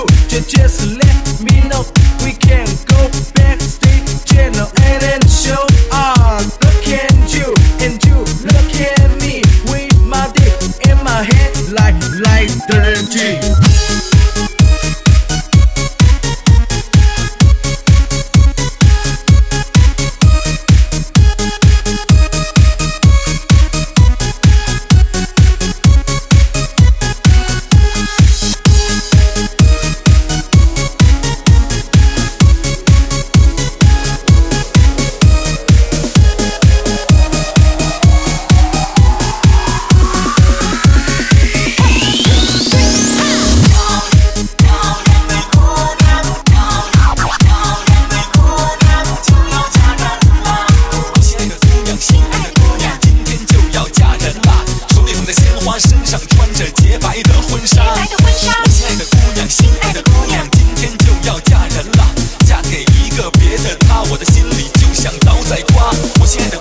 cool. Just, let me know. We can go and show. Look at you and you look at me with my dick in my head like like dirty. 我的心里就像刀在刮我亲爱的